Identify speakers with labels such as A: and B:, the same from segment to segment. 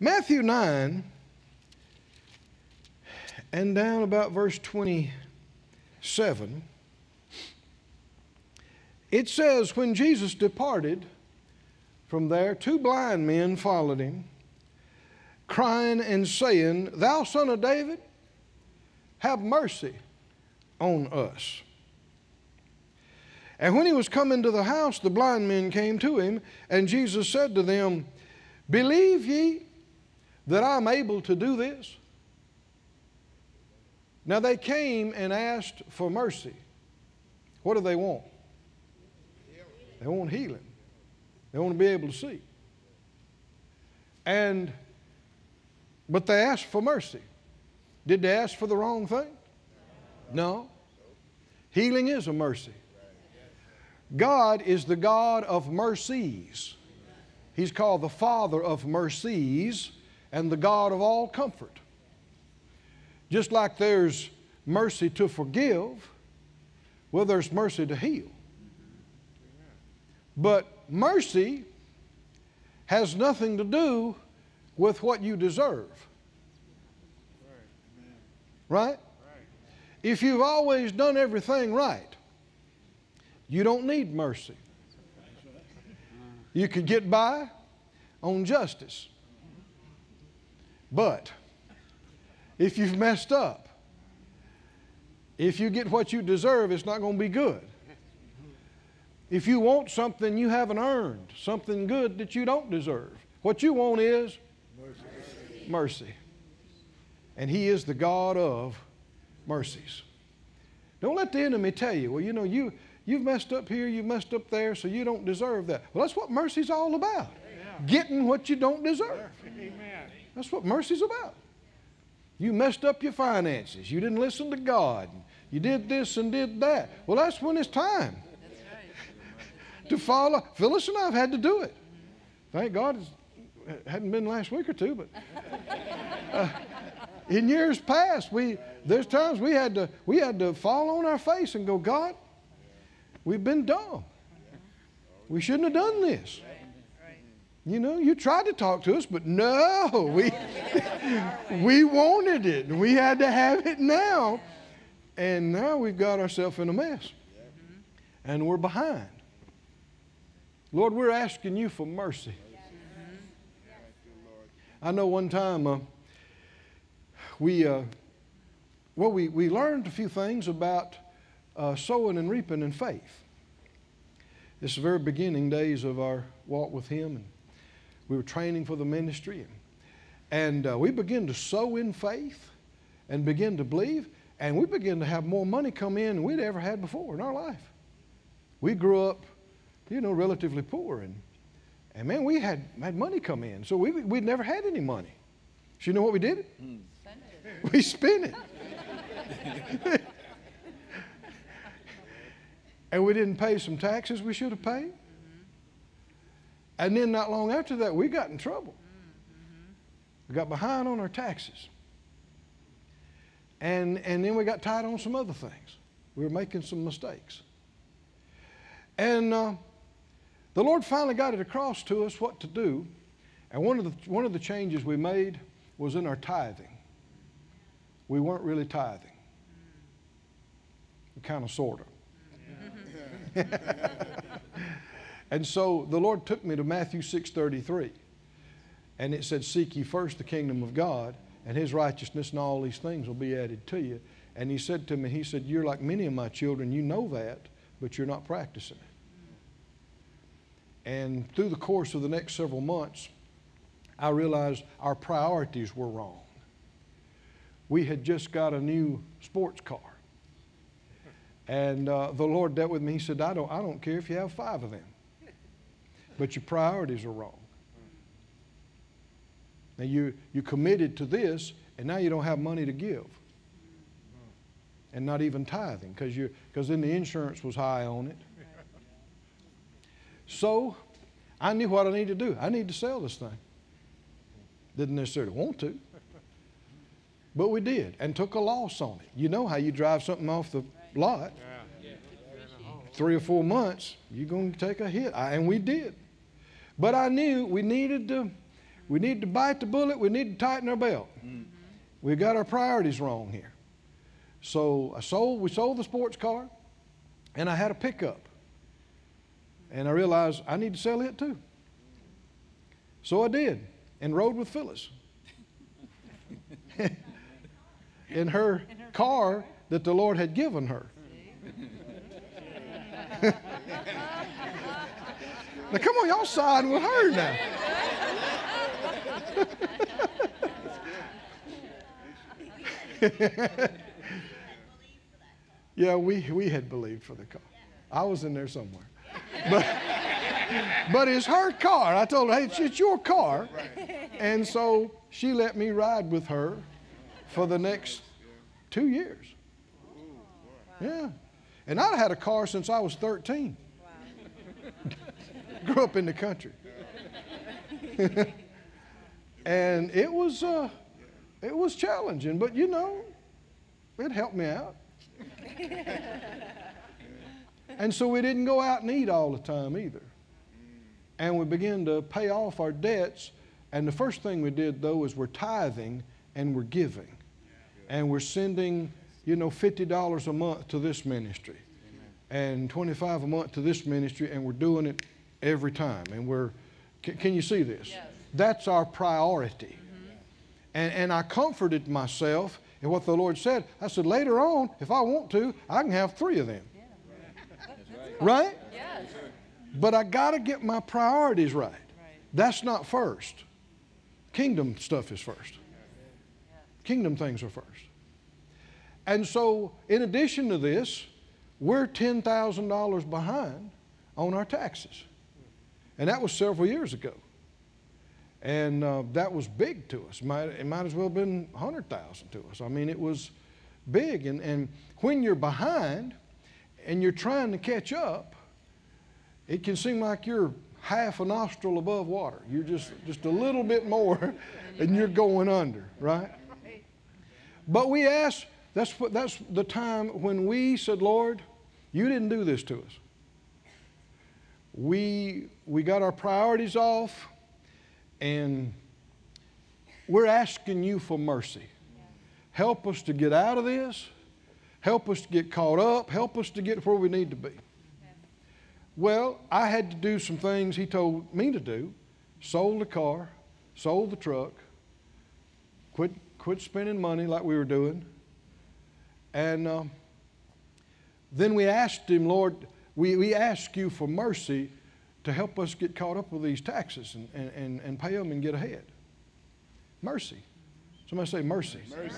A: Matthew 9 and down about verse 27, it says, When Jesus departed from there, two blind men followed him, crying and saying, Thou son of David, have mercy on us. And when he was come into the house, the blind men came to him, and Jesus said to them, Believe ye that I'm able to do this? Now they came and asked for mercy. What do they want? They want healing. They want to be able to see. And but they asked for mercy. Did they ask for the wrong thing? No. Healing is a mercy. God is the God of mercies. He's called the Father of mercies and the God of all comfort. Just like there's mercy to forgive, well, there's mercy to heal. But mercy has nothing to do with what you deserve. Right? If you've always done everything right, you don't need mercy. You could get by on justice. But if you've messed up, if you get what you deserve, it's not going to be good. If you want something you haven't earned, something good that you don't deserve, what you want is mercy. mercy. And He is the God of mercies. Don't let the enemy tell you, well, you know, you, you've messed up here, you've messed up there, so you don't deserve that. Well, that's what mercy's all about. Yeah. Getting what you don't deserve. Amen. That's what mercy's about. You messed up your finances. You didn't listen to God. You did this and did that. Well, that's when it's time to follow. Phyllis and I have had to do it. Thank God it hadn't been last week or two, but uh, in years past, we there's times we had to we had to fall on our face and go, God, we've been dumb. We shouldn't have done this. You know, you tried to talk to us, but no, we, we wanted it. We had to have it now. And now we've got ourselves in a mess. And we're behind. Lord, we're asking you for mercy. I know one time uh, we, uh, well, we, we learned a few things about uh, sowing and reaping in faith. It's the very beginning days of our walk with Him. We were training for the ministry. And, uh, we began to sow in faith and begin to believe. And we began to have more money come in than we'd ever had before in our life. We grew up, you know, relatively poor. And, and man, we had, had money come in. So we, we'd never had any money. So you know what we did? Mm. We spent it. and we didn't pay some taxes we should have paid. And then not long after that, we got in trouble. Mm-hmm. We got behind on our taxes. And, and then we got tied on some other things. We were making some mistakes. And uh, the Lord finally got it across to us what to do. And one of, the, one of the changes we made was in our tithing. We weren't really tithing. We kind of, sort of. And so the Lord took me to Matthew 6:33. And it said, Seek ye first the kingdom of God and his righteousness, and all these things will be added to you. And he said to me, He said, You're like many of my children, you know that, but you're not practicing it. And through the course of the next several months, I realized our priorities were wrong. We had just got a new sports car. And uh, the Lord dealt with me. He said, I don't, I don't care if you have five of them but your priorities are wrong. Now you you committed to this, and now you don't have money to give, and not even tithing because then the insurance was high on it. So, I knew what I needed to do. I need to sell this thing. Didn't necessarily want to, but we did, and took a loss on it. You know how you drive something off the lot. Three or four months, you're going to take a hit. and we did. But I knew we needed to We need to bite the bullet. We need to tighten our belt. Mm. We got our priorities wrong here. So I sold. We sold the sports car, and I had a pickup. And I realized I need to sell it too. So I did, and rode with Phyllis in her car that the Lord had given her. now, come on, y'all siding with her now. yeah, we, we had believed for the car. I was in there somewhere. But, but it's her car. I told her, hey, it's, it's your car. And so she let me ride with her for the next two years. Yeah. And I'd had a car since I was 13. Grew up in the country. and it was, uh, it was challenging, but you know, it helped me out. and so we didn't go out and eat all the time either. And we began to pay off our debts. And the first thing we did, though, is we're tithing and we're giving. And we're sending, you know, $50 a month to this ministry and 25 a month to this ministry, and we're doing it every time. And we're, can, can you see this?
B: Yes.
A: That's our priority. Mm-hmm. And, and I comforted myself in what the Lord said. I said, later on, if I want to, I can have three of them. Right?
B: Yes.
A: But I got to get my priorities right.
B: Right.
A: That's not first. Kingdom stuff is first. Kingdom things are first. And so, in addition to this, we're $10,000 behind on our taxes. And that was several years ago. And uh, that was big to us. Might, it might as well have been 100,000 to us. I mean, it was big. And, and when you're behind and you're trying to catch up, it can seem like you're half a nostril above water. You're just, just a little bit more and you're going under, right? But we asked, that's, what, that's the time when we said, Lord, you didn't do this to us. We, we got our priorities off and we're asking you for mercy. Help us to get out of this. Help us to get caught up. Help us to get where we need to be. Well, I had to do some things he told me to do. Sold the car, sold the truck, quit, quit spending money like we were doing. And uh, then we asked him, Lord, we, we ask you for mercy to help us get caught up with these taxes and, and, and, and pay them and get ahead. Mercy. Somebody say mercy.
C: Mercy.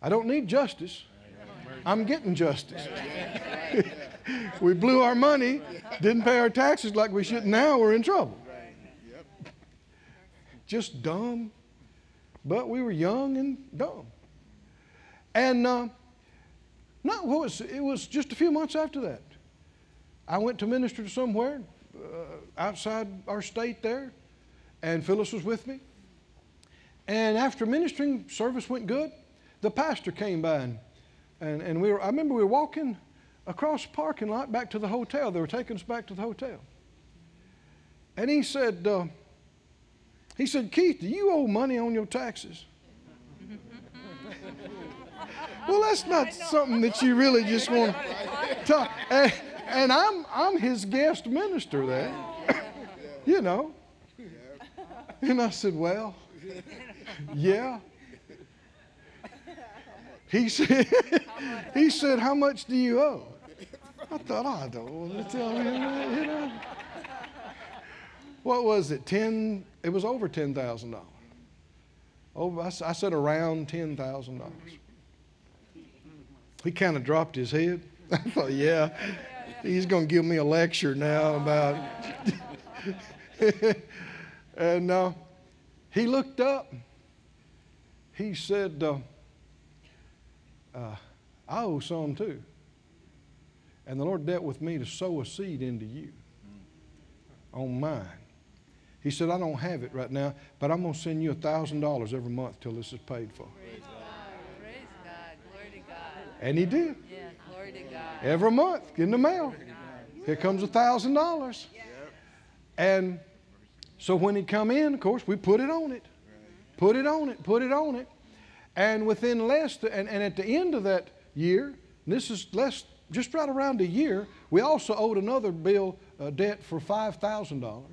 A: I don't need justice. I'm getting justice. we blew our money, didn't pay our taxes like we should. Now we're in trouble. Just dumb. But we were young and dumb. And uh, no, what was, it was just a few months after that. I went to minister somewhere uh, outside our state there, and Phyllis was with me. And after ministering, service went good. The pastor came by, and, and, and we were, I remember we were walking across the parking lot back to the hotel. They were taking us back to the hotel. And he said, uh, he said, Keith, do you owe money on your taxes? Well, that's not something that you really just want to talk. And, and I'm, I'm his guest minister there, you know. And I said, well, yeah. He said, he said, how much do you owe? I thought, I don't want to tell him that, you know. What was it? Ten, it was over $10,000. Over, I, I said around $10,000. He kind of dropped his head. I thought, yeah, he's going to give me a lecture now about. and uh, he looked up. He said, uh, uh, I owe some too. And the Lord dealt with me to sow a seed into you on mine. He said, I don't have it right now, but I'm going to send you $1,000 every month till this is paid for.
B: Praise God. Glory to God.
A: And he did.
B: Yeah. Glory to God.
A: Every month in the mail. Here comes a $1,000. And So when he come in, of course, we put it on it. Put it on it, put it on it. And within less, th- and, and at the end of that year, this is less, just right around a year, we also owed another bill, uh, debt for $5,000.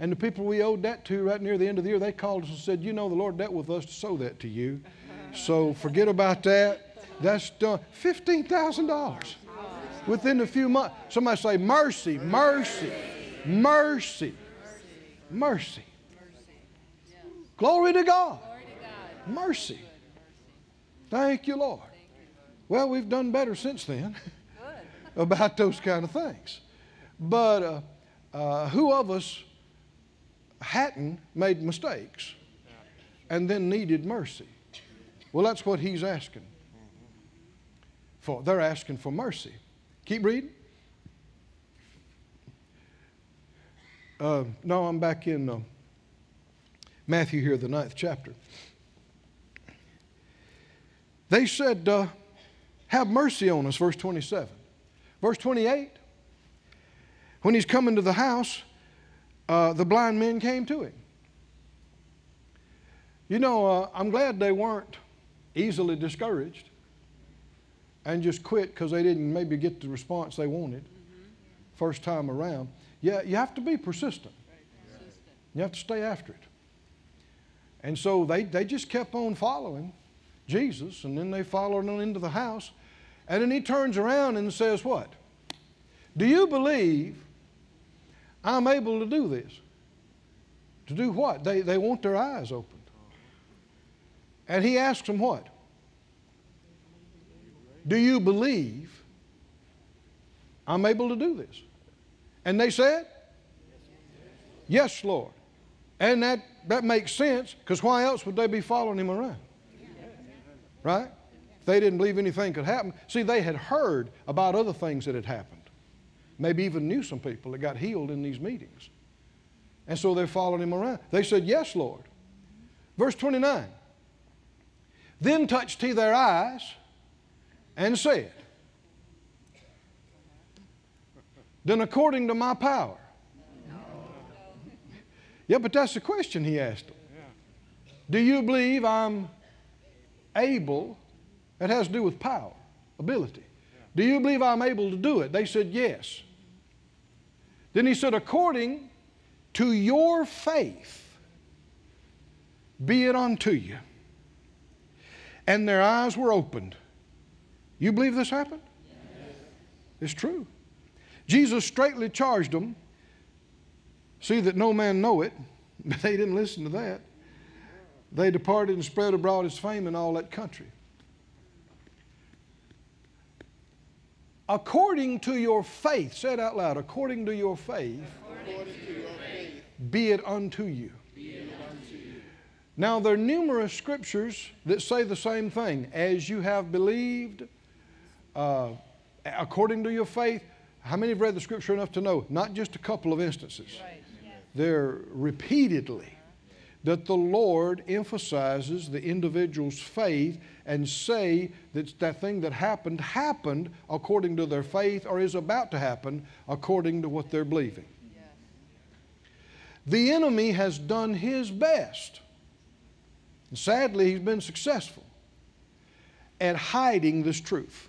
A: And the people we owed that to right near the end of the year, they called us and said, You know, the Lord dealt with us to sow that to you. So forget about that. That's done. $15,000 within a few months. Somebody say, Mercy, mercy, mercy, mercy. Glory to God.
B: Glory to God.
A: Mercy. Thank you, Lord. Well, we've done better since then about those kind of things. But uh, uh, who of us hadn't made mistakes and then needed mercy? Well, that's what he's asking for. They're asking for mercy. Keep reading. Uh, no, I'm back in uh, Matthew here, the ninth chapter. They said, uh, Have mercy on us, verse 27. Verse 28, when he's coming to the house, uh, the blind men came to him. You know, uh, I'm glad they weren't easily discouraged and just quit because they didn't maybe get the response they wanted first time around. Yeah, you have to be persistent. You have to stay after it. And so they, they just kept on following Jesus, and then they followed on into the house. And then he turns around and says, What? Do you believe I'm able to do this? To do what? They, they want their eyes opened. And he asks them, What? Do you believe I'm able to do this? And they said, Yes, Lord. And that, that makes sense because why else would they be following him around? Right? If they didn't believe anything could happen. See, they had heard about other things that had happened. Maybe even knew some people that got healed in these meetings. And so they followed him around. They said, Yes, Lord. Verse 29 Then touched he their eyes and said, Then according to my power. Yeah, but that's the question he asked them. Do you believe I'm able? That has to do with power, ability. Do you believe I'm able to do it? They said, Yes. Then he said, According to your faith, be it unto you. And their eyes were opened. You believe this happened? It's true. Jesus straightly charged them See that no man know it, but they didn't listen to that. They departed and spread abroad his fame in all that country. According to your faith, say it out loud, according to your faith, be it unto you. Now, there are numerous scriptures that say the same thing. As you have believed, uh, according to your faith, how many have read the scripture enough to know? Not just a couple of instances
B: Right.
A: there repeatedly that the Lord emphasizes the individual's faith and say that that thing that happened happened according to their faith or is about to happen according to what they're believing. The enemy has done his best. And sadly, he's been successful at hiding this truth,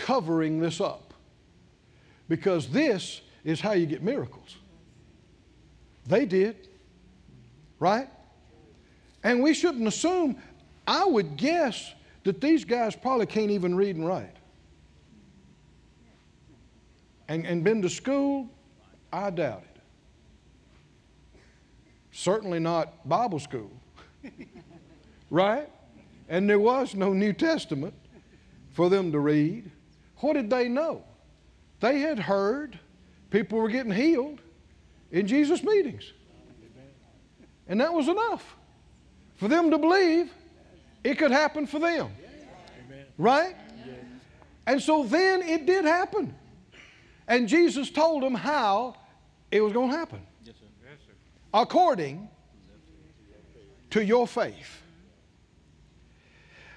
A: covering this up. Because this is how you get miracles. They did, right? And we shouldn't assume, I would guess that these guys probably can't even read and write. And, and been to school, I doubt it. Certainly not Bible school, right? And there was no New Testament for them to read. What did they know? They had heard people were getting healed in Jesus' meetings. And that was enough for them to believe it could happen for them. Right? And so then it did happen. And Jesus told them how it was going to happen. According to your faith.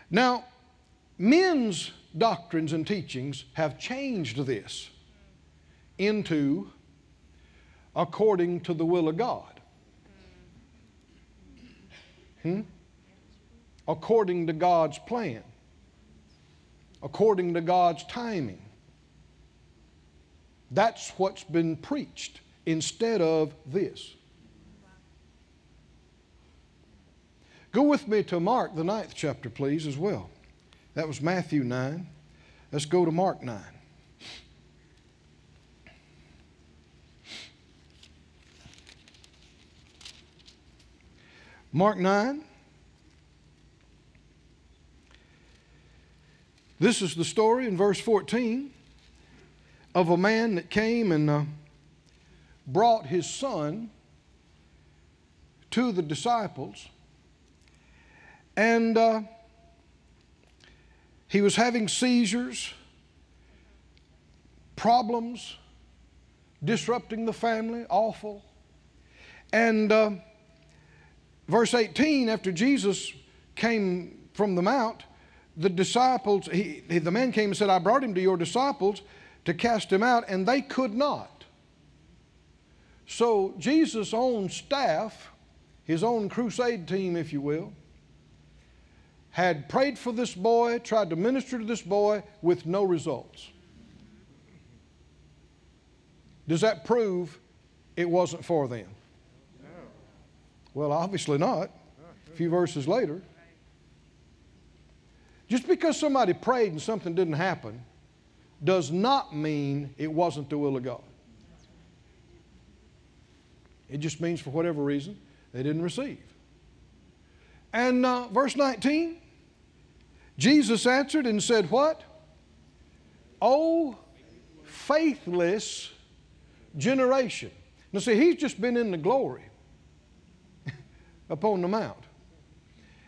A: Now, men's doctrines and teachings have changed this into according to the will of God. Hmm? According to God's plan, according to God's timing. That's what's been preached instead of this. Go with me to Mark, the ninth chapter, please, as well. That was Matthew 9. Let's go to Mark 9. Mark 9. This is the story in verse 14 of a man that came and uh, brought his son to the disciples. And uh, he was having seizures, problems, disrupting the family, awful. And uh, verse 18, after Jesus came from the mount, the disciples, he, the man came and said, I brought him to your disciples to cast him out, and they could not. So Jesus' own staff, his own crusade team, if you will, had prayed for this boy, tried to minister to this boy with no results. Does that prove it wasn't for them? Well, obviously not. A few verses later. Just because somebody prayed and something didn't happen does not mean it wasn't the will of God. It just means for whatever reason they didn't receive. And uh, verse 19 Jesus answered and said, What? Oh, faithless generation. Now, see, he's just been in the glory upon the mount.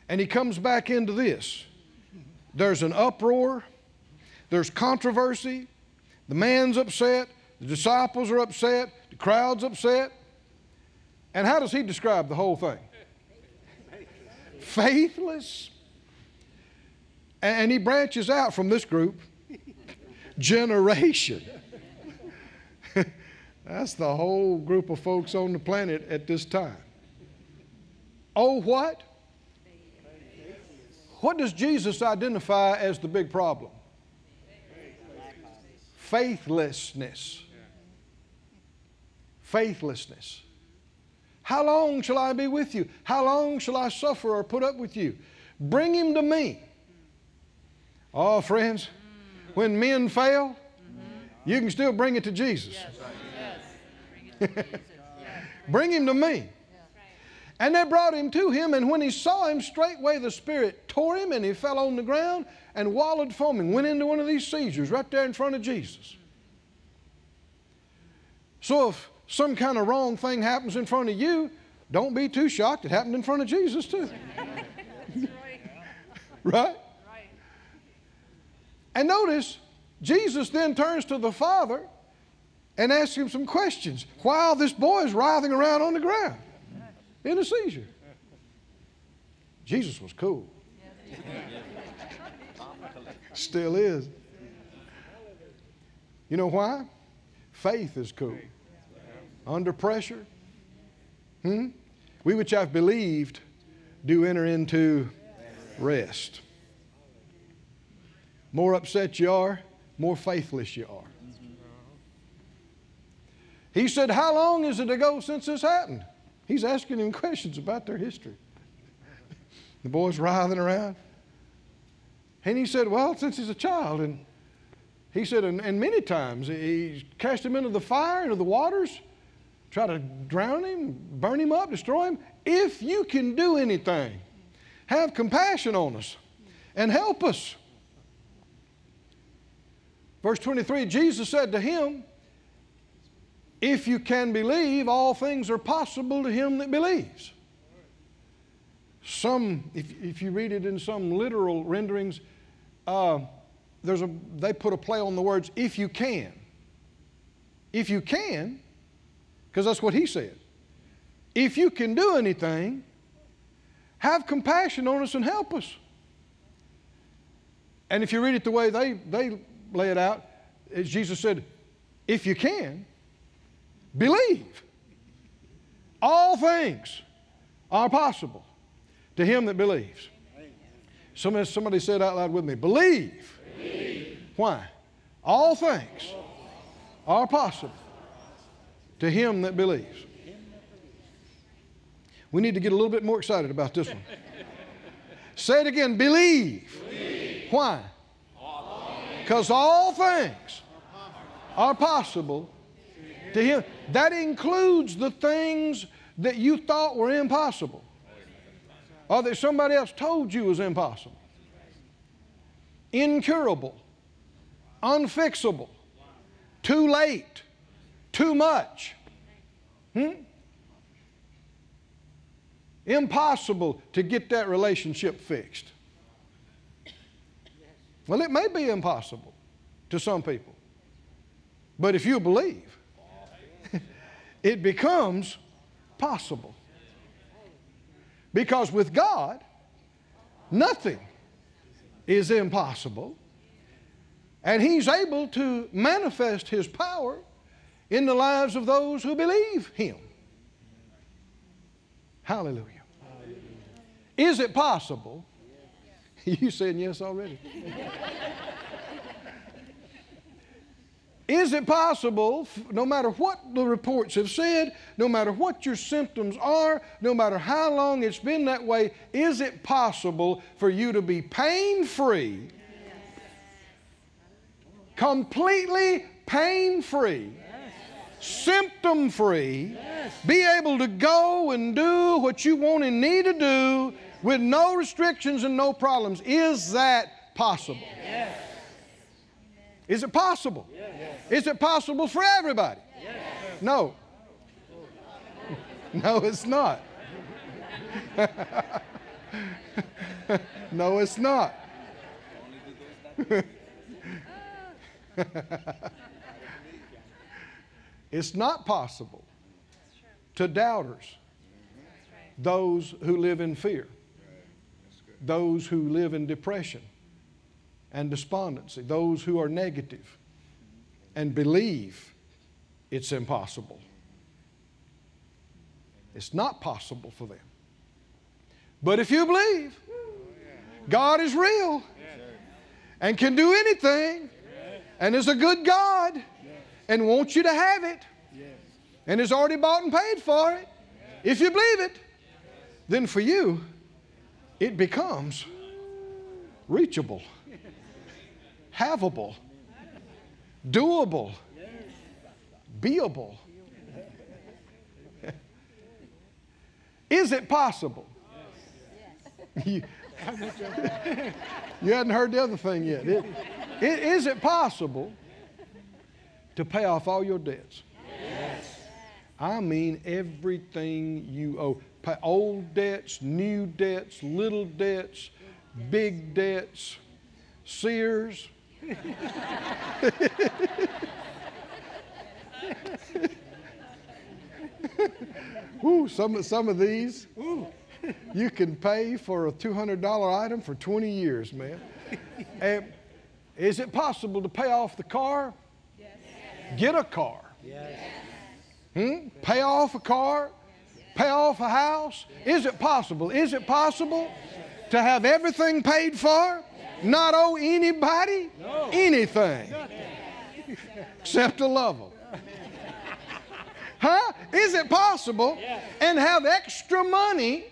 A: And he comes back into this. There's an uproar, there's controversy, the man's upset, the disciples are upset, the crowd's upset. And how does he describe the whole thing? Faithless. And he branches out from this group generation. That's the whole group of folks on the planet at this time. Oh, what? What does Jesus identify as the big problem? Faithlessness. Faithlessness. How long shall I be with you? How long shall I suffer or put up with you? Bring him to me. Oh, friends, when men fail, you can still bring it to Jesus. bring him to me. And they brought him to him, and when he saw him, straightway the Spirit tore him, and he fell on the ground and wallowed foaming, went into one of these seizures right there in front of Jesus. So if some kind of wrong thing happens in front of you, don't be too shocked. It happened in front of Jesus, too. right? And notice, Jesus then turns to the Father and asks him some questions while this boy is writhing around on the ground in a seizure. Jesus was cool. Still is. You know why? Faith is cool. Under pressure, hmm? we which have believed do enter into rest. More upset you are, more faithless you are. He said, How long is it ago since this happened? He's asking him questions about their history. The boy's writhing around. And he said, Well, since he's a child. And he said, And, and many times he cast him into the fire, into the waters, try to drown him, burn him up, destroy him. If you can do anything, have compassion on us and help us. Verse 23 Jesus said to him, if you can believe, all things are possible to him that believes. Some, if, if you read it in some literal renderings, uh, there's a, they put a play on the words, if you can. If you can, because that's what he said. If you can do anything, have compassion on us and help us. And if you read it the way they, they lay it out, as Jesus said, if you can, Believe. All things are possible to him that believes. Somebody, somebody said out loud with me, believe. believe. Why? All things are possible to him that believes. We need to get a little bit more excited about this one. Say it again believe. believe. Why? Because all things are possible to him. That includes the things that you thought were impossible or that somebody else told you was impossible. Incurable, unfixable, too late, too much. Hmm? Impossible to get that relationship fixed. Well, it may be impossible to some people. But if you believe, it becomes possible. Because with God, nothing is impossible. And He's able to manifest His power in the lives of those who believe Him. Hallelujah. Hallelujah. Is it possible? You saying yes already? Is it possible, no matter what the reports have said, no matter what your symptoms are, no matter how long it's been that way, is it possible for you to be pain free, completely pain free, symptom free, be able to go and do what you want and need to do with no restrictions and no problems? Is that possible? Yes. Is it possible? Yes. Is it possible for everybody? Yes. No. No, it's not. no, it's not. it's not possible to doubters, those who live in fear, those who live in depression and despondency, those who are negative and believe it's impossible. It's not possible for them. But if you believe God is real and can do anything and is a good God and wants you to have it and has already bought and paid for it, if you believe it, then for you it becomes reachable havable, doable, beable. Is it possible? you, you hadn't heard the other thing yet. It, it, is it possible to pay off all your debts? Yes. I mean everything you owe. Pay old debts, new debts, little debts, big debts, Sears, Ooh, some, some of these, ooh, you can pay for a $200 item for 20 years, man. And is it possible to pay off the car? Yes. Get a car. Yes. Hmm? Pay off a car? Pay off a house? Is it possible? Is it possible to have everything paid for? Not owe anybody anything except to love them. Huh? Is it possible? And have extra money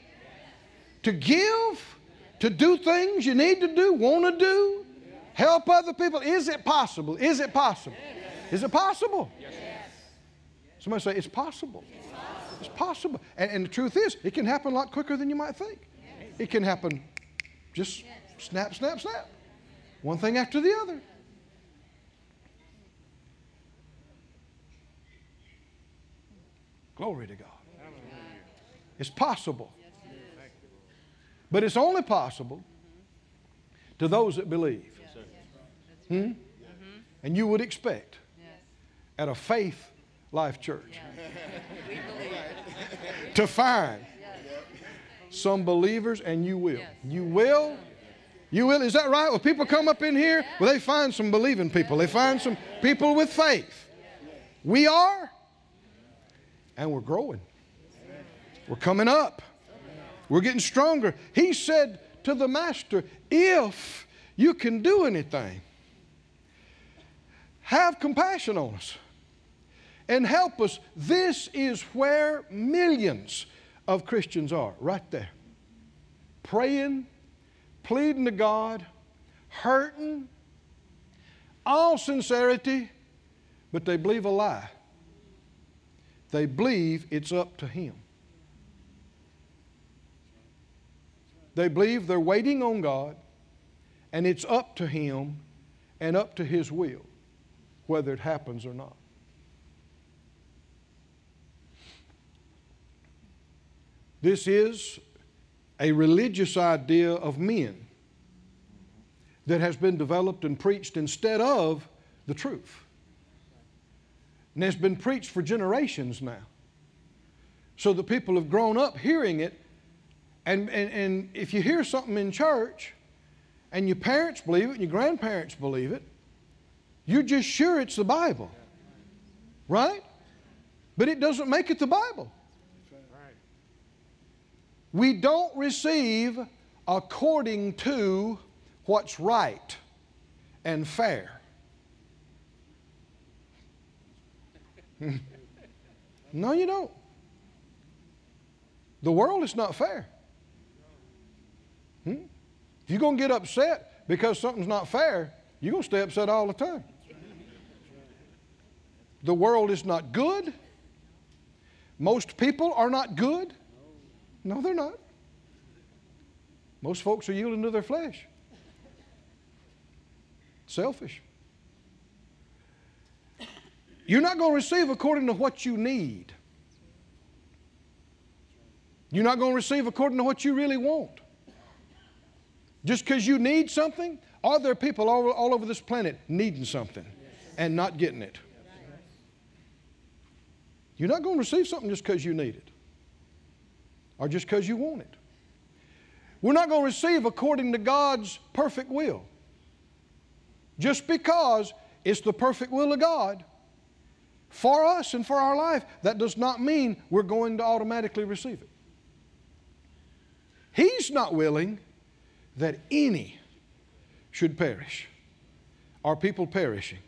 A: to give, to do things you need to do, want to do, help other people? Is it possible? Is it possible? Is it possible? Somebody say, it's possible. It's possible. And, and the truth is, it can happen a lot quicker than you might think. It can happen just Snap, snap, snap. One thing after the other. Glory to God. It's possible. But it's only possible to those that believe. Hmm? And you would expect at a faith life church to find some believers, and you will. You will you will, is that right? When people come up in here, well, they find some believing people. They find some people with faith. We are, and we're growing. We're coming up. We're getting stronger. He said to the master, If you can do anything, have compassion on us and help us. This is where millions of Christians are, right there. Praying, pleading to God, hurting, all sincerity, but they believe a lie. They believe it's up to Him. They believe they're waiting on God and it's up to Him and up to His will whether it happens or not. This is a religious idea of men that has been developed and preached instead of the truth. And it's been preached for generations now. So the people have grown up hearing it. And, and, and if you hear something in church and your parents believe it and your grandparents believe it, you're just sure it's the Bible. Right? But it doesn't make it the Bible. We don't receive according to what's right and fair. no, you don't. The world is not fair. Hmm? If you're going to get upset because something's not fair, you're going to stay upset all the time. The world is not good. Most people are not good. No, they're not. Most folks are yielding to their flesh. Selfish. You're not going to receive according to what you need. You're not going to receive according to what you really want. Just because you need something, are there people all, all over this planet needing something and not getting it? You're not going to receive something just because you need it or just because you want it. We're not going to receive according to God's perfect will. Just because it's the perfect will of God for us and for our life, that does not mean we're going to automatically receive it. He's not willing that any should perish. Are people perishing?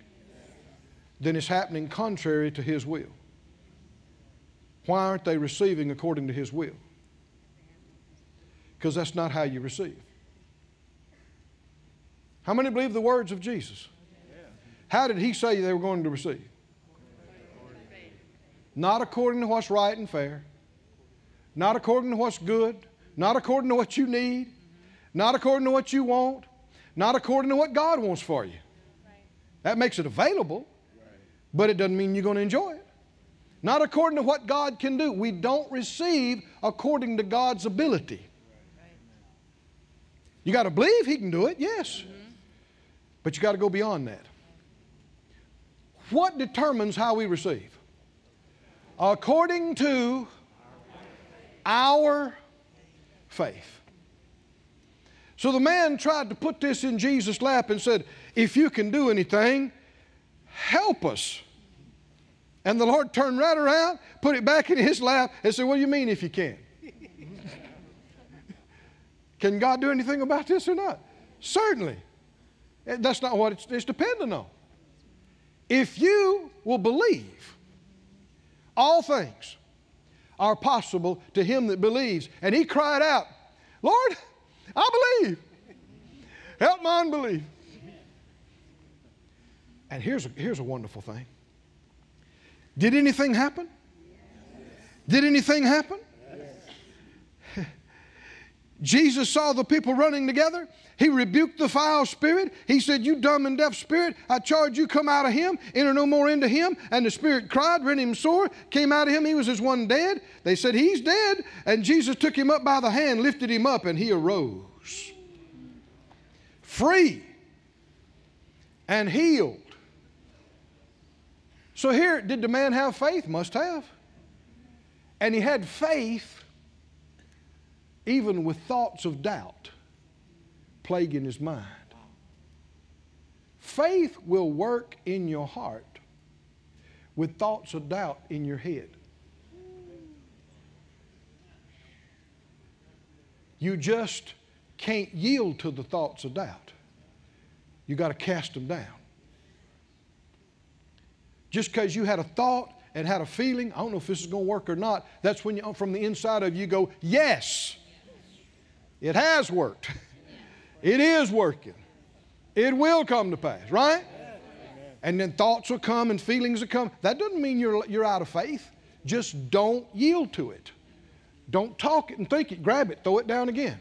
A: Then it's happening contrary to His will. Why aren't they receiving according to His will? Because that's not how you receive. How many believe the words of Jesus? How did He say they were going to receive? Not according to what's right and fair, not according to what's good, not according to what you need, not according to what you want, not according to what God wants for you. That makes it available, but it doesn't mean you're going to enjoy it. Not according to what God can do. We don't receive according to God's ability. You got to believe He can do it, yes. But you got to go beyond that. What determines how we receive? According to our faith. So the man tried to put this in Jesus' lap and said, If you can do anything, help us. And the Lord turned right around, put it back in his lap, and said, What do you mean if you can? Can God do anything about this or not? Certainly. Eh, that's not what it's, it's dependent on. If you will believe, all things are possible to him that believes. And he cried out, Lord, I believe. Help my unbelief. And here's a, here's a wonderful thing. Did anything happen? Did anything happen? Jesus saw the people running together. He rebuked the foul spirit. He said, You dumb and deaf spirit, I charge you, come out of him, enter no more into him. And the spirit cried, rent him sore, came out of him. He was as one dead. They said, He's dead. And Jesus took him up by the hand, lifted him up, and he arose. Free and healed. So here, did the man have faith? Must have. And he had faith even with thoughts of doubt plaguing his mind. Faith will work in your heart with thoughts of doubt in your head. You just can't yield to the thoughts of doubt. You got to cast them down. Just because you had a thought and had a feeling, I don't know if this is going to work or not, that's when you, from the inside of you go, Yes, it has worked. It is working. It will come to pass, right? And then thoughts will come and feelings will come. That doesn't mean you're, you're out of faith. Just don't yield to it. Don't talk it and think it. Grab it, throw it down again.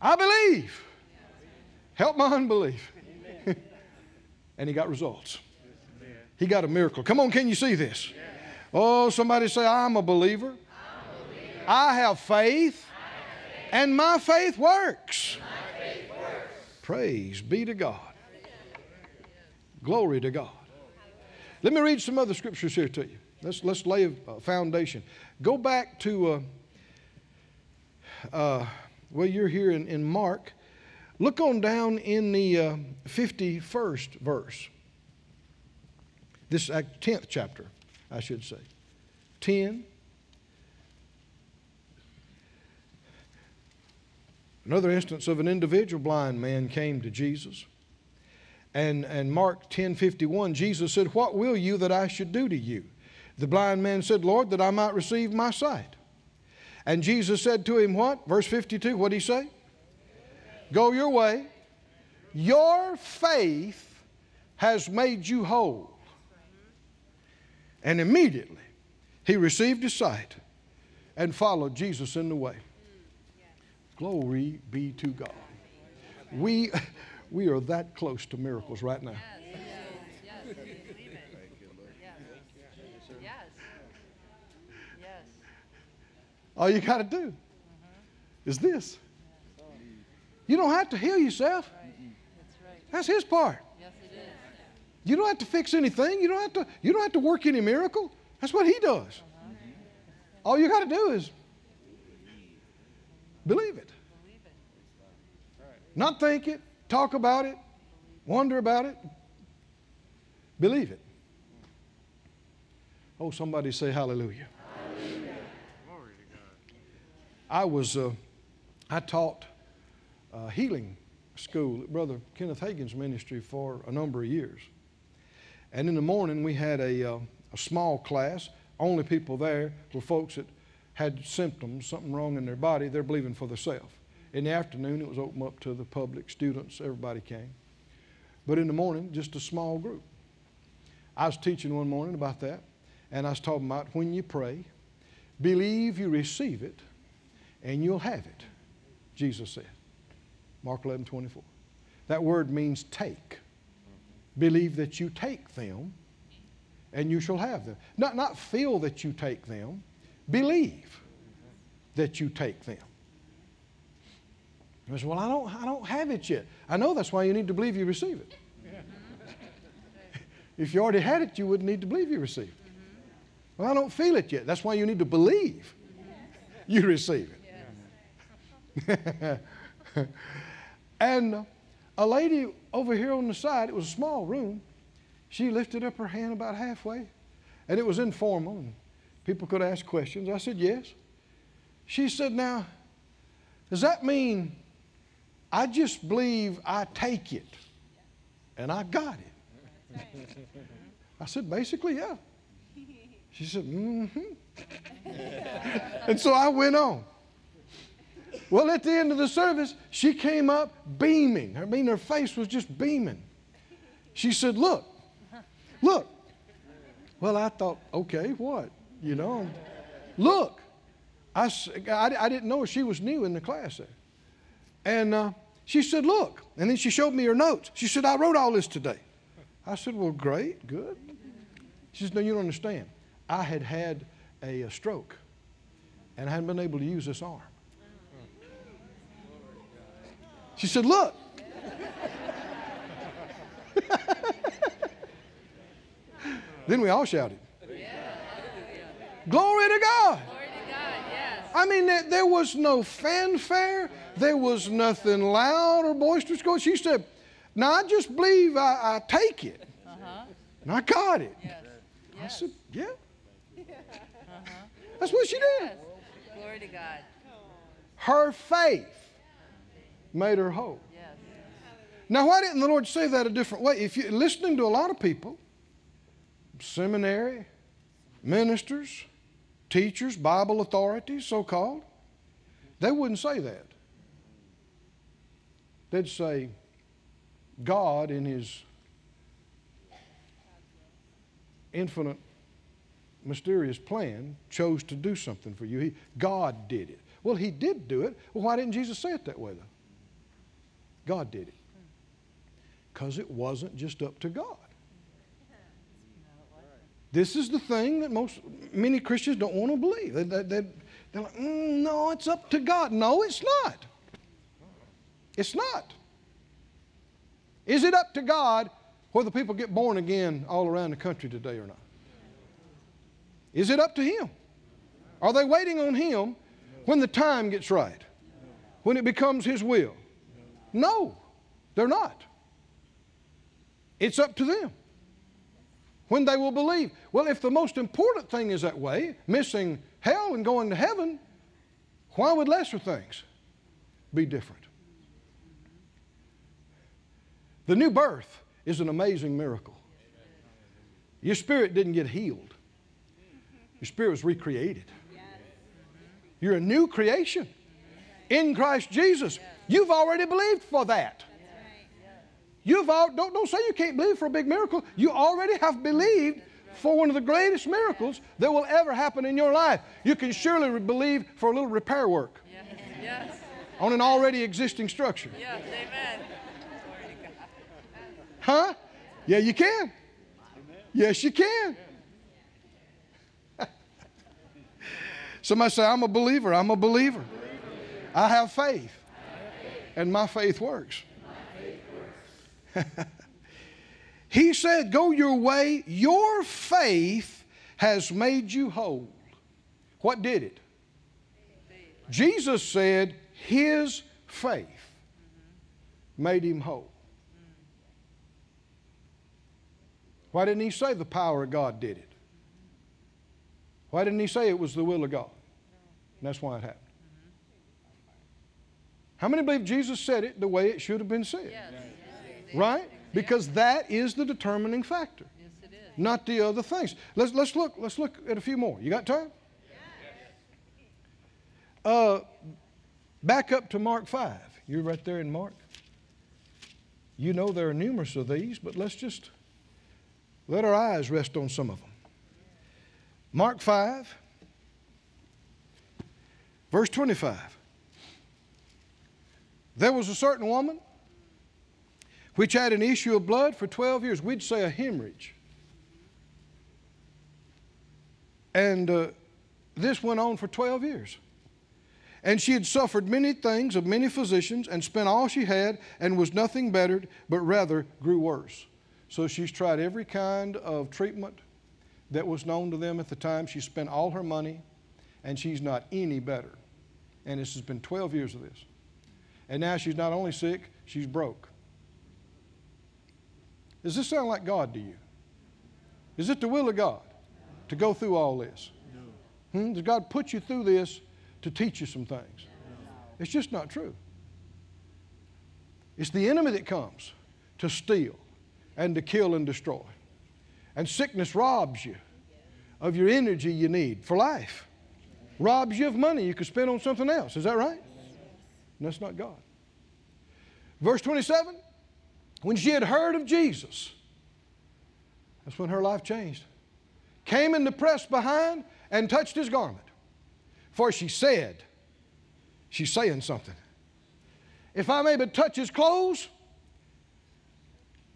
A: I believe. Help my unbelief. and he got results. He got a miracle. Come on, can you see this? Oh, somebody say, I'm a believer. I have faith. And my faith works. Praise be to God. Glory to God. Let me read some other scriptures here to you. Let's, let's lay a foundation. Go back to, uh, uh, well, you're here in, in Mark. Look on down in the uh, 51st verse. This 10th chapter, I should say. 10. Another instance of an individual blind man came to Jesus. And, and Mark 10 51, Jesus said, What will you that I should do to you? The blind man said, Lord, that I might receive my sight. And Jesus said to him, What? Verse 52, what did he say? Go your way. Your faith has made you whole. And immediately he received his sight and followed Jesus in the way. Glory be to God. We, we are that close to miracles right now. All you got to do mm-hmm. is this. You don't have to heal yourself.
B: That's
A: his part.
B: Yes, it is.
A: You don't have to fix anything. You don't have to, you don't have to work any miracle. That's what he does. Uh-huh. All you got to do is believe it. Not think it, talk about it, wonder about it. Believe it. Oh, somebody say hallelujah. I was, uh, I taught uh, healing school at Brother Kenneth Hagin's ministry for a number of years. And in the morning, we had a, uh, a small class. Only people there were folks that had symptoms, something wrong in their body, they're believing for themselves. In the afternoon, it was open up to the public, students, everybody came. But in the morning, just a small group. I was teaching one morning about that, and I was talking about when you pray, believe you receive it, and you'll have it, Jesus said. Mark 11, 24. That word means take. Believe that you take them, and you shall have them. Not, not feel that you take them, believe that you take them. I said, Well, I don't, I don't have it yet. I know that's why you need to believe you receive it. if you already had it, you wouldn't need to believe you receive it. Well, I don't feel it yet. That's why you need to believe you receive it. and a lady over here on the side, it was a small room, she lifted up her hand about halfway, and it was informal, and people could ask questions. I said, Yes. She said, Now, does that mean I just believe I take it and I got it? I said, Basically, yeah. She said, Mm hmm. and so I went on. Well, at the end of the service, she came up beaming. I mean, her face was just beaming. She said, Look, look. Well, I thought, okay, what? You know, look. I I didn't know she was new in the class there. And uh, she said, Look. And then she showed me her notes. She said, I wrote all this today. I said, Well, great, good. She said, No, you don't understand. I had had a, a stroke and I hadn't been able to use this arm. She said, Look. then we all shouted. Glory to God.
B: Glory to God. Yes.
A: I mean, there, there was no fanfare. There was nothing loud or boisterous going. She said, Now I just believe I, I take it.
B: Uh-huh.
A: And I got it.
B: Yes.
A: I
B: Yes.
A: said, Yeah. That's what she did.
B: Yes. Glory to God.
A: Her faith made her whole.
B: Yes.
A: Now, why didn't the Lord say that a different way? If you're listening to a lot of people, seminary, ministers, teachers, Bible authorities, so called, they wouldn't say that. They'd say, God, in His infinite, mysterious plan, chose to do something for you. He, God did it. Well, He did do it. Well, why didn't Jesus say it that way, though? God did it. Because it wasn't just up to God. This is the thing that most many Christians don't want to believe. They, they, they, they're like, mm, no, it's up to God. No, it's not. It's not. Is it up to God whether people get born again all around the country today or not? Is it up to Him? Are they waiting on Him when the time gets right? When it becomes His will? No, they're not. It's up to them when they will believe. Well, if the most important thing is that way, missing hell and going to heaven, why would lesser things be different? The new birth is an amazing miracle. Your spirit didn't get healed, your spirit was recreated. You're a new creation in Christ Jesus. You've already believed for that. You've all, don't, don't say you can't believe for a big miracle. You already have believed for one of the greatest miracles that will ever happen in your life. You can surely believe for a little repair work
B: Yes. Yes.
A: on an already existing structure.
B: Yes. Amen. Glory to God.
A: Huh? Yeah, you can. Yes, you can. Somebody say, I'm a believer. I'm a believer. I have faith. And my faith works. he said, Go your way. Your faith has made you whole. What did it? Jesus said, His faith made him whole. Why didn't he say the power of God did it? Why didn't he say it was the will of God? And that's why it happened. How many believe Jesus said it the way it should have been said?
B: Yes.
A: Right? Because that is the determining factor,
B: Yes, it is.
A: not the other things. Let's, let's, look, let's look at a few more. You got time? Uh, back up to Mark 5. You're right there in Mark. You know there are numerous of these, but let's just let our eyes rest on some of them. Mark 5, verse 25. There was a certain woman which had an issue of blood for 12 years. We'd say a hemorrhage. And uh, this went on for 12 years. And she had suffered many things of many physicians and spent all she had and was nothing bettered, but rather grew worse. So she's tried every kind of treatment that was known to them at the time. She spent all her money and she's not any better. And this has been 12 years of this. And now she's not only sick, she's broke. Does this sound like God to you? Is it the will of God to go through all this? Hmm? Does God put you through this to teach you some things? It's just not true. It's the enemy that comes to steal and to kill and destroy. And sickness robs you of your energy you need for life, robs you of money you could spend on something else. Is that right? And that's not God. Verse 27 when she had heard of Jesus, that's when her life changed. Came in the press behind and touched his garment. For she said, she's saying something. If I may but touch his clothes,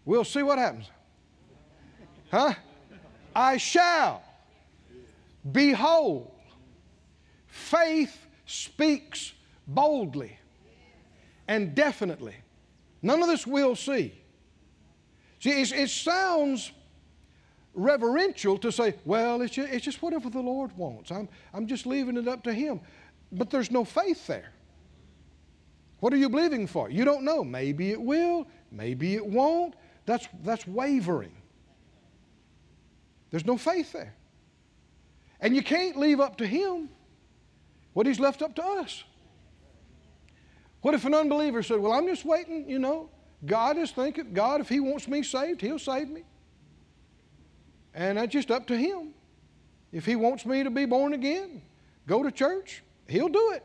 A: we'll see what happens. Huh? I shall be whole. Faith speaks boldly and definitely. None of this we'll see. See, it sounds reverential to say, well, it's just, it's just whatever the Lord wants. I'm, I'm just leaving it up to Him. But there's no faith there. What are you believing for? You don't know. Maybe it will, maybe it won't. That's, that's wavering. There's no faith there. And you can't leave up to Him what He's left up to us. What if an unbeliever said, Well, I'm just waiting, you know, God is thinking, God, if He wants me saved, He'll save me. And that's just up to Him. If He wants me to be born again, go to church, He'll do it.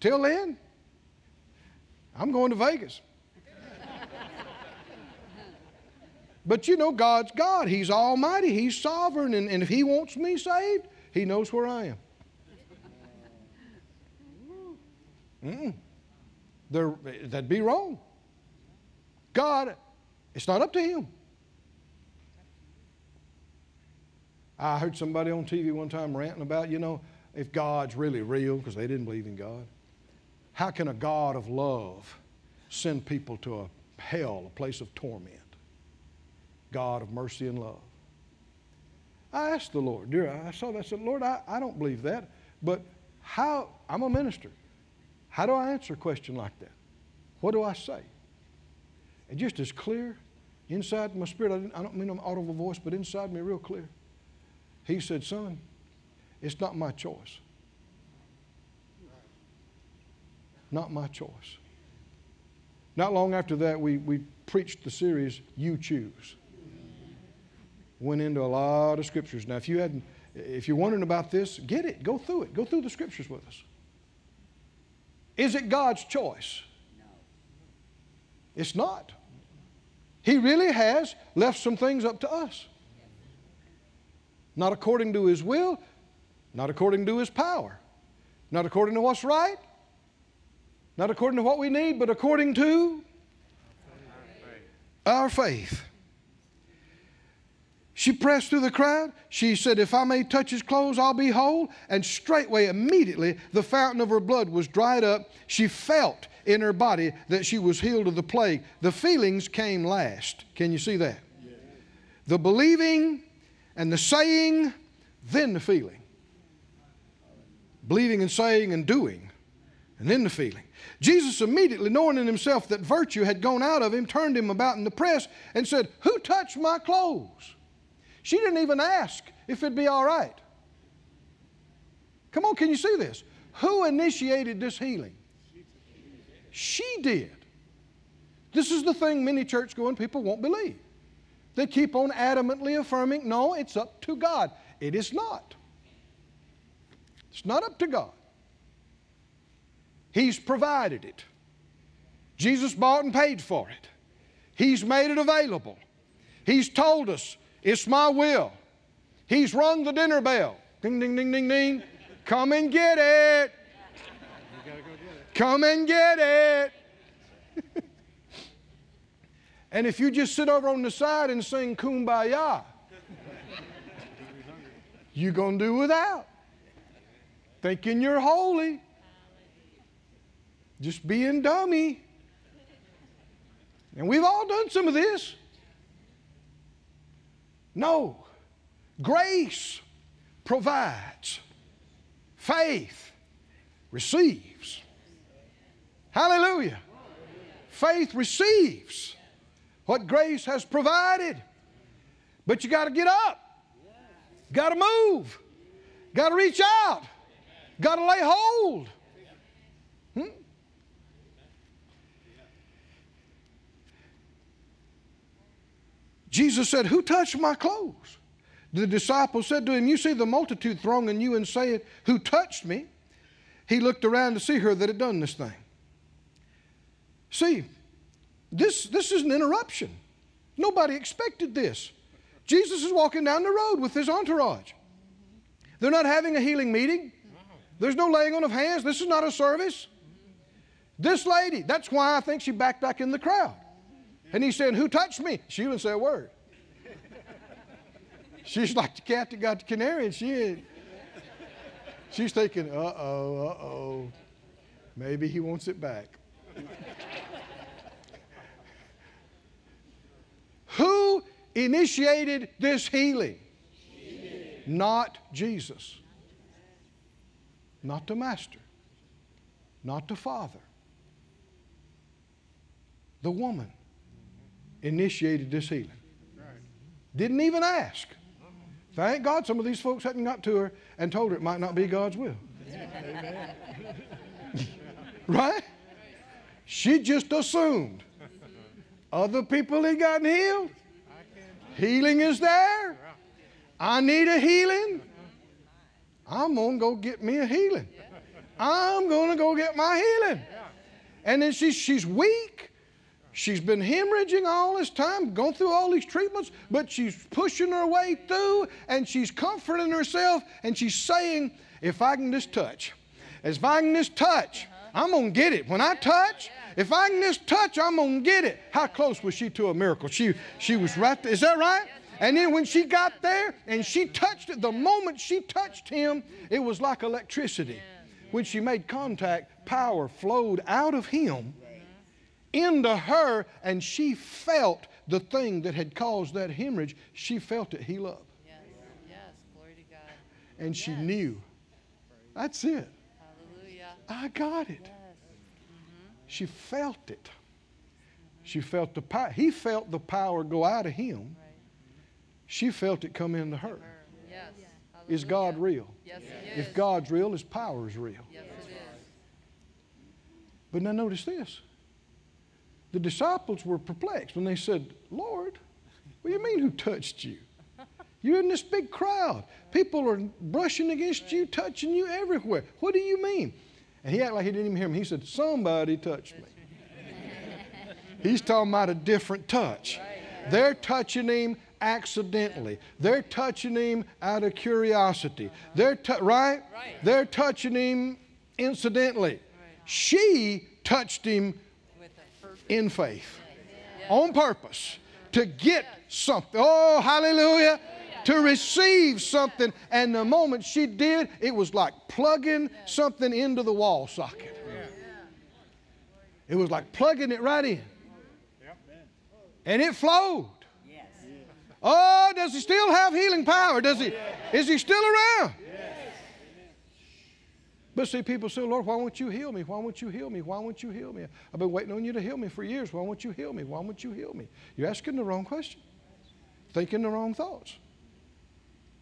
A: Till then, I'm going to Vegas. but you know, God's God. He's almighty, He's sovereign, and, and if He wants me saved, He knows where I am. Mm-mm. There, that'd be wrong. God, it's not up to Him. I heard somebody on TV one time ranting about, you know, if God's really real, because they didn't believe in God, how can a God of love send people to a hell, a place of torment? God of mercy and love. I asked the Lord, dear, I saw that, I said, Lord, I, I don't believe that, but how, I'm a minister. How do I answer a question like that? What do I say? And just as clear, inside my spirit, I, I don't mean an audible voice, but inside me, real clear. He said, Son, it's not my choice. Not my choice. Not long after that, we, we preached the series, You Choose. Went into a lot of scriptures. Now, if you hadn't, if you're wondering about this, get it. Go through it. Go through the scriptures with us. Is it God's choice? No. It's not. He really has left some things up to us. Not according to His will, not according to His power, not according to what's right, not according to what we need, but according to our faith. She pressed through the crowd. She said, If I may touch his clothes, I'll be whole. And straightway, immediately, the fountain of her blood was dried up. She felt in her body that she was healed of the plague. The feelings came last. Can you see that? The believing and the saying, then the feeling. Believing and saying and doing, and then the feeling. Jesus immediately, knowing in himself that virtue had gone out of him, turned him about in the press and said, Who touched my clothes? She didn't even ask if it'd be all right. Come on, can you see this? Who initiated this healing? She did. This is the thing many church going people won't believe. They keep on adamantly affirming, no, it's up to God. It is not. It's not up to God. He's provided it. Jesus bought and paid for it. He's made it available. He's told us it's my will. He's rung the dinner bell. Ding, ding, ding, ding, ding. Come and get it. Come and get it. and if you just sit over on the side and sing kumbaya, you're going to do without. Thinking you're holy. Just being dummy. And we've all done some of this. No. Grace provides, faith receives. Hallelujah. Faith receives what grace has provided. But you got to get up. Got to move. Got to reach out. Got to lay hold. Jesus said, Who touched my clothes? The disciples said to him, You see the multitude thronging you and saying, Who touched me? He looked around to see her that had done this thing. See, this, this is an interruption. Nobody expected this. Jesus is walking down the road with his entourage. They're not having a healing meeting. There's no laying on of hands. This is not a service. This lady, that's why I think she backed back in the crowd. And he said, Who touched me? She didn't say a word. She's like the cat that got the canary, and she she's thinking, uh oh, uh oh. Maybe he wants it back. Who initiated this healing? Not Jesus. Not the Master. Not the Father. The woman initiated this healing. Didn't even ask. Thank God some of these folks hadn't got to her and told her it might not be God's will. Right? She just assumed. Other people had gotten healed. Healing is there. I need a healing. I'm going to go get me a healing. I'm going to go get my healing. And then she's, she's weak. She's been hemorrhaging all this time, going through all these treatments, but she's pushing her way through and she's comforting herself and she's saying, If I can just touch, if I can just touch, I'm going to get it. When I touch, if I can just touch, I'm going to get it. How close was she to a miracle? She, she was right there. Is that right? And then when she got there and she touched it, the moment she touched him, it was like electricity. When she made contact, power flowed out of him into her, and she felt the thing that had caused that hemorrhage. She felt it heal up.
B: Yes. Yes. Glory to God.
A: And she knew. That's it.
B: Hallelujah.
A: I got it.
B: Yes. Mm-hmm.
A: She felt it. She felt the power. He felt the power go out of him.
B: Right.
A: She felt it come into her.
B: Her. Yes.
A: Is God real?
B: Yes.
A: If God's real, His power is real.
B: Yes, it is.
A: But now notice this. The disciples were perplexed when they said, Lord, what do you mean who touched you? You're in this big crowd. People are brushing against you, touching you everywhere. What do you mean? And he acted like he didn't even hear him. He said, Somebody touched me. He's talking about a different touch. They're touching him accidentally. They're touching him out of curiosity. They're right? They're touching him incidentally. She touched him
B: With a purpose.
A: In faith on purpose to get something. Oh, hallelujah. To receive something. And the moment she did, it was like plugging something into the wall socket. It was like plugging it right in. And it flowed. Oh, does he still have healing power? Does he? Is he still around? But see, people say, Lord, why won't you heal me? Why won't you heal me? Why won't you heal me? I've been waiting on you to heal me for years. Why won't you heal me? Why won't you heal me? You're asking the wrong question, thinking the wrong thoughts.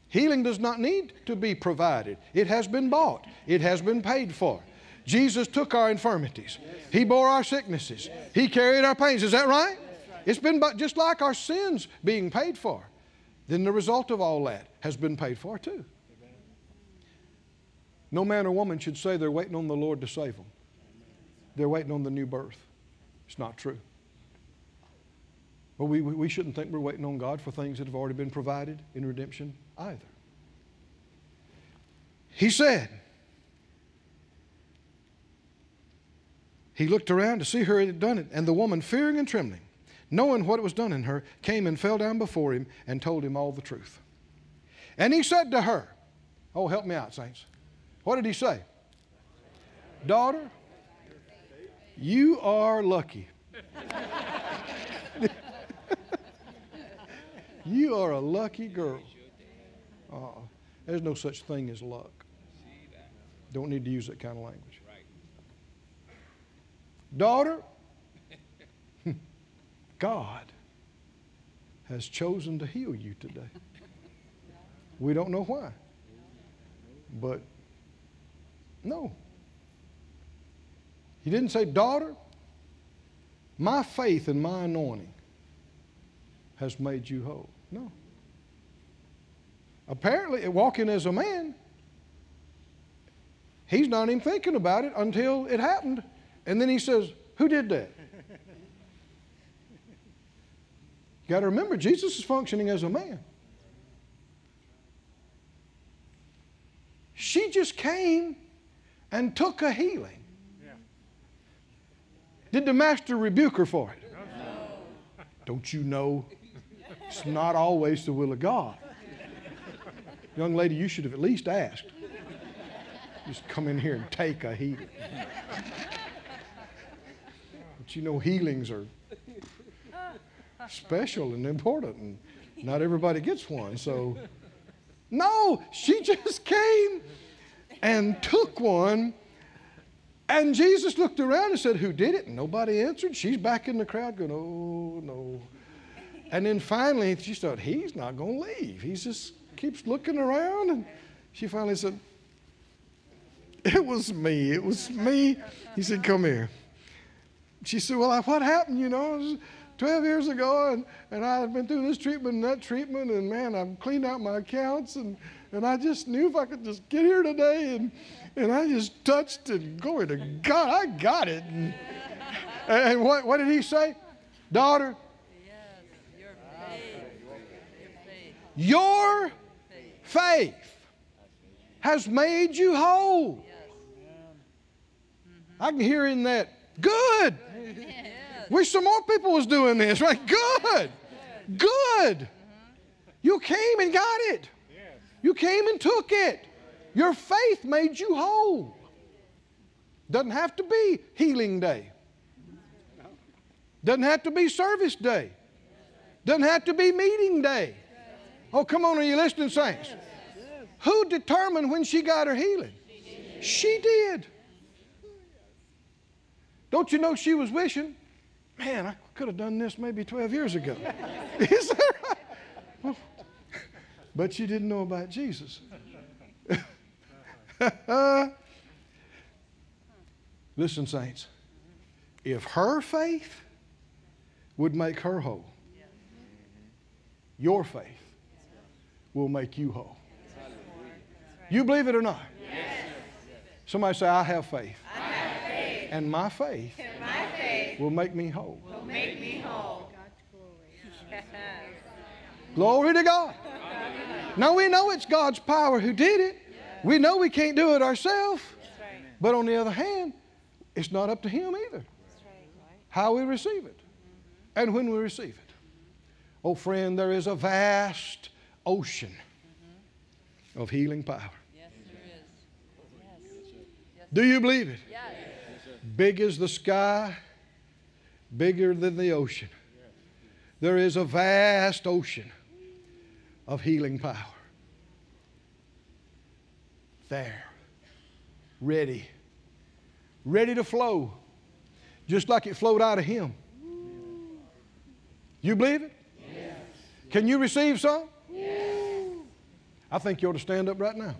A: Healing does not need to be provided, it has been bought, it has been paid for. Jesus took our infirmities, He bore our sicknesses, He carried our pains. Is that right? It's been just like our sins being paid for. Then the result of all that has been paid for too. No man or woman should say they're waiting on the Lord to save them. They're waiting on the new birth. It's not true. But we, we shouldn't think we're waiting on God for things that have already been provided in redemption either. He said, He looked around to see her had done it, and the woman, fearing and trembling, knowing what was done in her, came and fell down before him and told him all the truth. And he said to her, Oh, help me out, saints. What did he say? Daughter, you are lucky. you are a lucky girl. Uh, there's no such thing as luck. Don't need to use that kind of language. Daughter, God has chosen to heal you today. We don't know why. But no. He didn't say, Daughter, my faith and my anointing has made you whole. No. Apparently, walking as a man, he's not even thinking about it until it happened. And then he says, Who did that? You got to remember, Jesus is functioning as a man. She just came and took a healing. Did the master rebuke her for it? No. Don't you know it's not always the will of God? Young lady, you should have at least asked. Just come in here and take a healing. But you know, healings are special and important, and not everybody gets one. So, no, she just came and took one. And Jesus looked around and said, Who did it? And nobody answered. She's back in the crowd going, Oh, no. And then finally, she thought, He's not going to leave. He just keeps looking around. And she finally said, It was me. It was me. He said, Come here. She said, Well, what happened? You know, 12 years ago, and, and I've been through this treatment and that treatment, and man, I've cleaned out my accounts, and, and I just knew if I could just get here today, and, and I just touched and glory to God, I got it. And, and what, what did he say? Daughter,
B: Yes. Your faith.
A: Has made you whole. I can hear in that, good. Wish some more people was doing this, right? Good. Good. You came and got it. You came and took it. Your faith made you whole. Doesn't have to be healing day. Doesn't have to be service day. Doesn't have to be meeting day. Oh, come on, are you listening, saints? Who determined when she got her healing? She did. Don't you know she was wishing, man, I could have done this maybe 12 years ago. Is that right? Well, but she didn't know about Jesus. Listen, saints, if her faith would make her whole, your faith will make you whole. You believe it or not? Somebody say, I have faith. And my faith, will make me whole. will make me Glory to God. Now we know it's God's power who did it. We know we can't do it ourselves. But on the other hand, it's not up to Him either. How we receive it and when we receive it. Oh, friend, there is a vast ocean of healing power.
B: Yes, there is.
A: Do you believe it?
B: Yes.
A: Big as the sky, bigger than the ocean. There is a vast ocean of healing power. There, ready, ready to flow, just like it flowed out of Him. You believe it? Yes. Can you receive some? Yes. I think you ought to stand up right now.